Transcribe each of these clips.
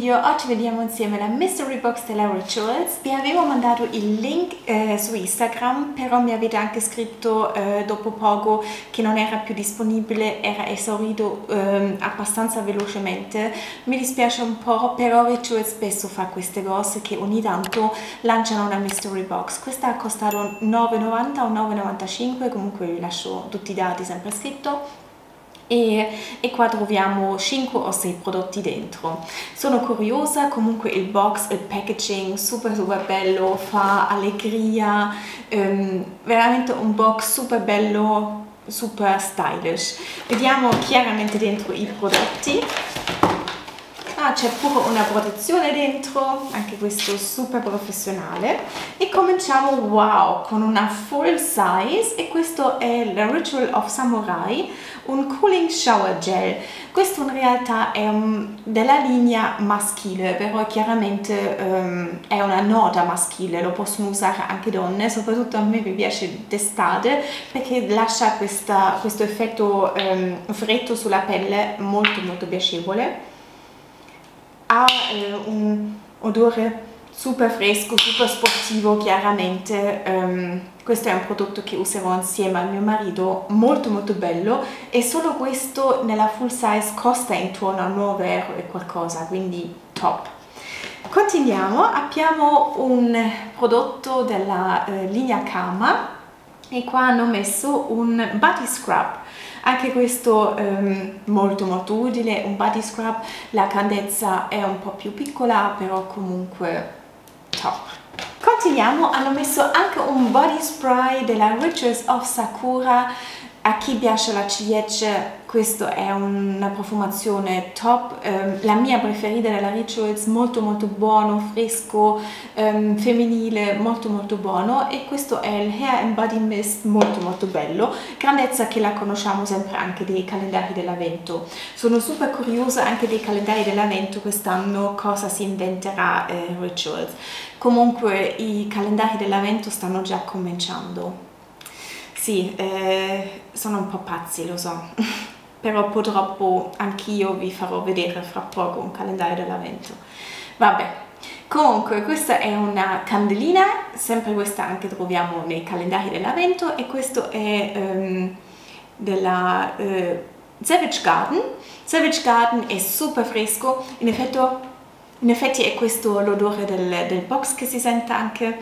video, oggi vediamo insieme la mystery box della Rituals. Vi avevo mandato il link eh, su Instagram, però mi avete anche scritto eh, dopo poco che non era più disponibile, era esaurito eh, abbastanza velocemente. Mi dispiace un po', però Rituals spesso fa queste cose che ogni tanto lanciano una mystery box. Questa ha costato 9,90 o 9,95, comunque vi lascio tutti i dati sempre scritto e, e, qua troviamo 5 o 6 prodotti dentro. Sono curiosa, comunque il box, il packaging super super bello, fa allegria, um, veramente un box super bello, super stylish. Vediamo chiaramente dentro i prodotti. Ah, c'è pure una protezione dentro, anche questo super professionale. E cominciamo, wow, con una full size e questo è il Ritual of Samurai, un cooling shower gel. Questo in realtà è um, della linea maschile, però chiaramente um, è una nota maschile, lo possono usare anche donne, soprattutto a me mi piace d'estate perché lascia questa, questo effetto um, freddo sulla pelle molto molto piacevole ha eh, un odore super fresco, super sportivo chiaramente, um, questo è un prodotto che userò insieme al mio marito, molto molto bello. E solo questo nella full size costa intorno a 9 euro e qualcosa, quindi top. Continuiamo, abbiamo un prodotto della eh, linea Kama e qua hanno messo un body scrub. Anche questo um, molto molto utile un body scrub. La candezza è un po' più piccola però comunque top. Continuiamo. Hanno messo anche un body spray della Riches of Sakura a chi piace la ciliegia questa è una profumazione top, um, la mia preferita della Rituals, molto molto buono, fresco, um, femminile, molto molto buono e questo è il Hair and Body Mist molto molto bello, grandezza che la conosciamo sempre anche dei calendari dell'avvento. Sono super curiosa anche dei calendari dell'avvento quest'anno cosa si inventerà eh, Rituals. Comunque i calendari dell'avvento stanno già cominciando. Sì, eh, sono un po' pazzi, lo so, però purtroppo anch'io vi farò vedere fra poco un calendario dell'avvento. Vabbè, comunque questa è una candelina, sempre questa anche troviamo nei calendari dell'avvento e questo è um, della uh, Savage Garden. Savage Garden è super fresco, in effetti, in effetti è questo l'odore del, del box che si sente anche,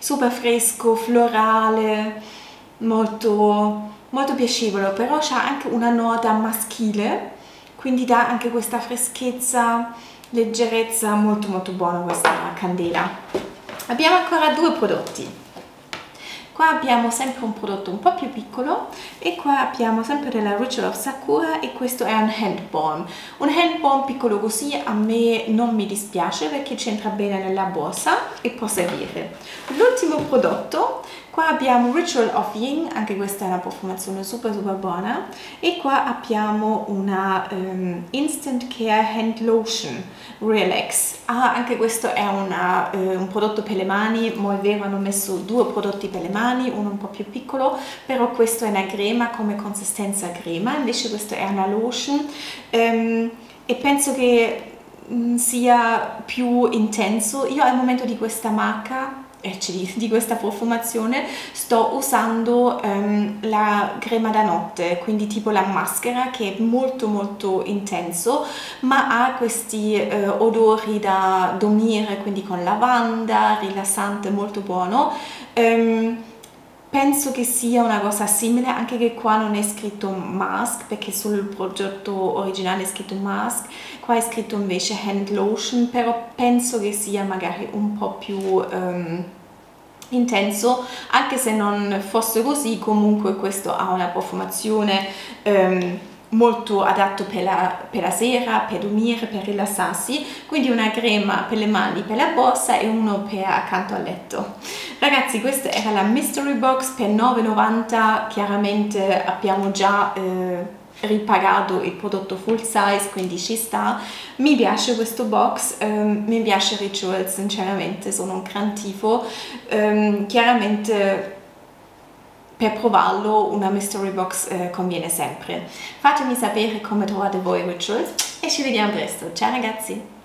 super fresco, florale, molto, molto piacevole, però c'ha anche una nota maschile, quindi dà anche questa freschezza, leggerezza, molto molto buona questa candela. Abbiamo ancora due prodotti. Qua abbiamo sempre un prodotto un po' più piccolo e qua abbiamo sempre della Ritual of Sakura e questo è un hand balm. Un hand balm piccolo così a me non mi dispiace perché c'entra bene nella borsa e può servire. L'ultimo prodotto Qua abbiamo Ritual of Yin, anche questa è una profumazione super super buona. E qua abbiamo una um, Instant Care Hand Lotion Relax. Ah, anche questo è una, uh, un prodotto per le mani, mo è vero hanno messo due prodotti per le mani, uno un po' più piccolo, però questo è una crema come consistenza crema, invece questo è una lotion. Um, e penso che mm, sia più intenso. Io al momento di questa marca di questa profumazione sto usando um, la crema da notte quindi tipo la maschera che è molto molto intenso ma ha questi uh, odori da dormire quindi con lavanda rilassante molto buono. Um, penso che sia una cosa simile anche che qua non è scritto mask perché sul progetto originale è scritto mask qua è scritto invece hand lotion però penso che sia magari un po' più um, intenso anche se non fosse così comunque questo ha una profumazione um, molto adatto per la, per la, sera, per dormire, per rilassarsi, quindi una crema per le mani, per la borsa e uno per accanto al letto. Ragazzi questa era la Mystery Box per 9,90, chiaramente abbiamo già... Eh, ripagato il prodotto full size quindi ci sta. Mi piace questo box um, mi piace Ritual sinceramente sono un gran tifo. Um, chiaramente per provarlo una mystery box eh, conviene sempre. Fatemi sapere come trovate voi Rituals e ci vediamo presto. Ciao ragazzi